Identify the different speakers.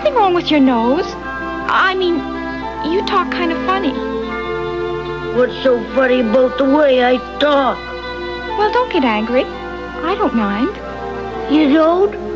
Speaker 1: Something wrong with your nose. I mean, you talk kind of funny.
Speaker 2: What's so funny about the way I talk?
Speaker 1: Well, don't get angry. I don't mind.
Speaker 2: You don't?